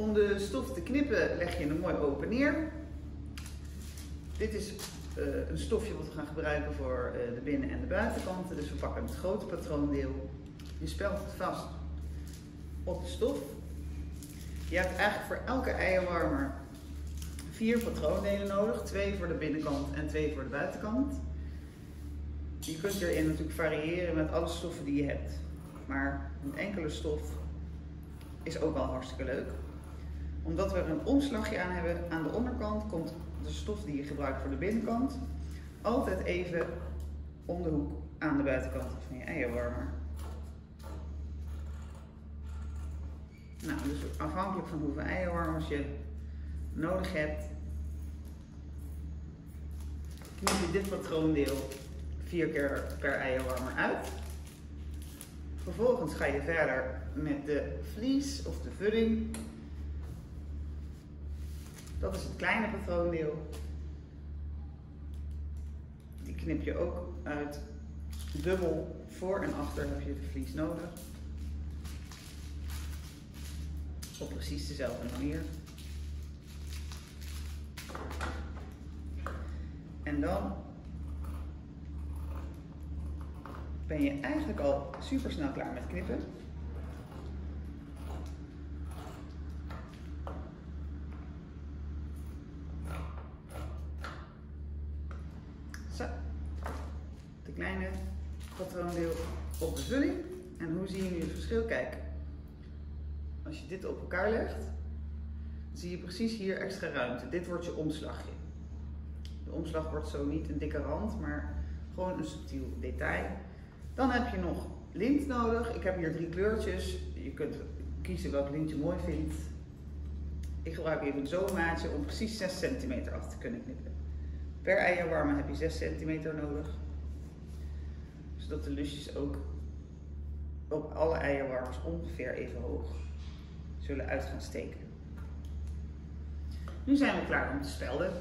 Om de stof te knippen leg je hem mooi open neer. Dit is uh, een stofje wat we gaan gebruiken voor uh, de binnen- en de buitenkanten. Dus we pakken het grote patroondeel. Je spelt het vast op de stof. Je hebt eigenlijk voor elke eierwarmer vier patroondelen nodig. Twee voor de binnenkant en twee voor de buitenkant. Je kunt erin natuurlijk variëren met alle stoffen die je hebt. Maar een enkele stof is ook al hartstikke leuk. Omdat we er een omslagje aan hebben aan de onderkant, komt de stof die je gebruikt voor de binnenkant altijd even om de hoek aan de buitenkant van je eierwarmer. Nou, dus afhankelijk van hoeveel eierwarmers je nodig hebt, knip je dit patroondeel vier keer per eierwarmer uit. Vervolgens ga je verder met de vlies of de vulling. Dat is het kleine patroondeel. Die knip je ook uit. Dubbel voor en achter heb je de vlies nodig. Op precies dezelfde manier. En dan ben je eigenlijk al super snel klaar met knippen. De kleine patroondeel op de vulling. En hoe zie je nu het verschil? Kijk, als je dit op elkaar legt, zie je precies hier extra ruimte. Dit wordt je omslagje. De omslag wordt zo niet een dikke rand, maar gewoon een subtiel detail. Dan heb je nog lint nodig. Ik heb hier drie kleurtjes. Je kunt kiezen welk lint je mooi vindt. Ik gebruik even zo'n maatje om precies 6 cm af te kunnen knippen. Per eierwarmer heb je 6 cm nodig. Zodat de lusjes ook op alle eierwarmers ongeveer even hoog zullen uit gaan steken. Nu zijn we klaar om te spelden.